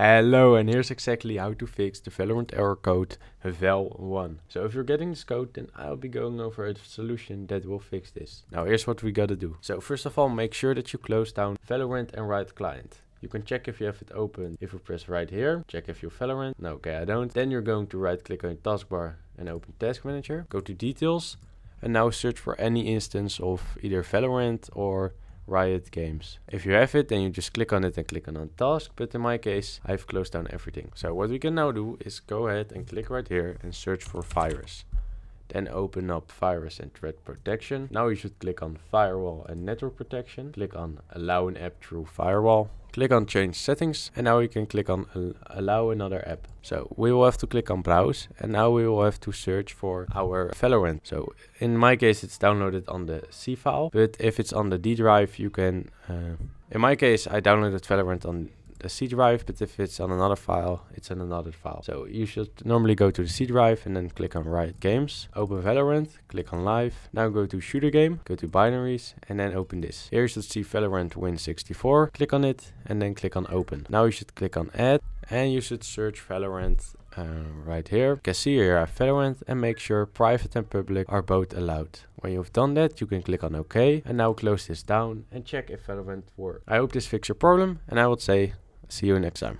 Hello, and here's exactly how to fix the Valorant error code val1. So if you're getting this code, then I'll be going over a solution that will fix this. Now here's what we gotta do. So first of all, make sure that you close down Valorant and Riot Client. You can check if you have it open if you press right here. Check if you're Valorant. No, okay, I don't. Then you're going to right click on taskbar and open Task Manager. Go to details and now search for any instance of either Valorant or Riot Games. If you have it, then you just click on it and click on on task. But in my case, I've closed down everything. So what we can now do is go ahead and click right here and search for virus. Then open up virus and threat protection. Now you should click on firewall and network protection. Click on allow an app through firewall. Click on change settings and now you can click on allow another app. So we will have to click on browse and now we will have to search for our Valorant. So in my case it's downloaded on the C file, but if it's on the D drive you can, uh, in my case I downloaded Valorant on the C drive, but if it's on another file, it's on another file. So you should normally go to the C drive and then click on Riot Games, open Valorant, click on Live. Now go to Shooter Game, go to Binaries, and then open this. Here you should see Valorant Win64. Click on it and then click on Open. Now you should click on Add and you should search Valorant uh, right here. You can see here have Valorant and make sure private and public are both allowed. When you've done that, you can click on OK and now close this down and check if Valorant works. I hope this fixed your problem and I would say See you next time.